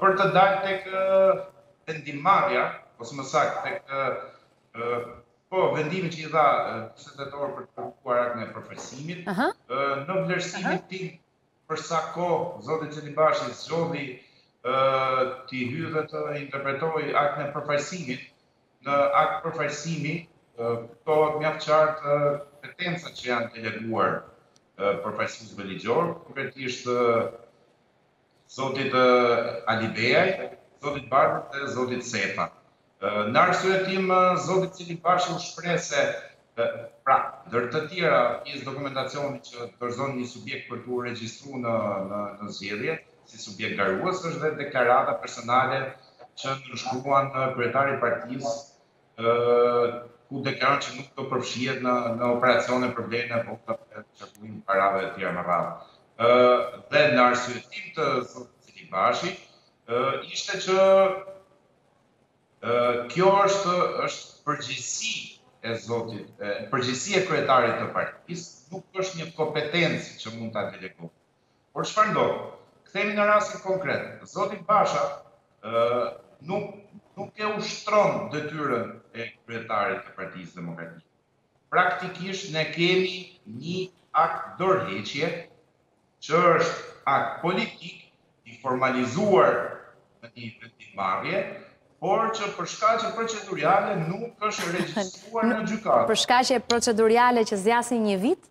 Për të dalë tek vendimmarrja, ose më saktë tek po vendimi që u dha më 20 tetor për të kërkuar aktin e përfaqësimit, në vlerësimin tim për sa kohë zoti Celibashi zgjodhi t'i hyjë dhe të interpretojë aktin e përfaqësimit, në akt përfaqësimi kuptohet mjaft qartë kompetenca që janë deleguar përfaqësuesve ligjorë, konkretisht zotit Alibeaj, zotit Bardhi dhe zotit Sefa. Në arsyetim, zoti Celibashi u shpreh se pra, ndër të tjera pjesë e dokumentacionit që dorëzon një subjekt për t'u regjistruar në zgjedhje, si subjekt garuës është dhe deklarata personale që nënshkruan kryetari i partisë ku deklaron që nuk do të përfshihet në, në operacione për blerjen e votave dhe qarkullimin e parave e tjera me radhë. Dhe në arsyetim të zotit Celibashi, ishte që kjo është, është përgjegjësi e zotit, përgjegjësi e kryetarit të partisë, nuk është një kompetencë që mund të delegohet. Por çfarë ndodh? Kthehemi në rastin konkret. Zoti Basha nuk nuk e ushtron detyrën e kryetarit të Partisë Demokratike. Praktikisht ne kemi një akt dorëheqje që është akt politik i formalizuar në një vendimmarrje, por që për shkaqe proceduriale nuk është regjistruar në gjykatë. Për shkaqe proceduriale që zgjasin një vit?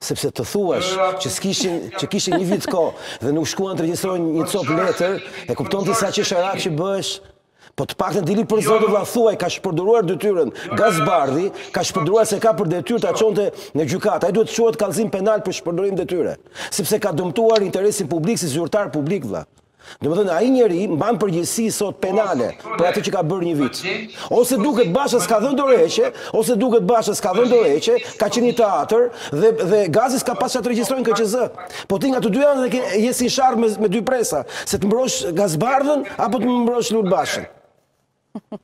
Sepse të thuash që s'kishin, që kishin një vit kohë dhe nuk shkuan të regjistrojnë një copë letër, e kupton ti sa qesharak që bëhesh? Po të paktën dili për Zotin vëlla thuaj ka shpërdoruar detyrën Gaz Bardhi, ka shpërdoruar se ka për detyrë ta çonte në gjykatë. Ai duhet të çohet kallëzim penal për shpërdorim detyre, sepse ka dëmtuar interesin publik si zyrtar publik vëlla. Domethënë ai njeri mban përgjegjësi sot po, penale po, për atë që ka bërë një po, vit. Ose duket Basha s'ka dhënë dorëheqje, ose duket Basha s'ka dhënë dorëheqje, ka qenë një teatër dhe dhe Gazi s'ka pas ça të regjistrojë në KQZ. Po ti nga të dy anët je si sharrë me, me dy presa, se të mbrosh Gaz Bardhin apo të mbrosh Lul Bashën.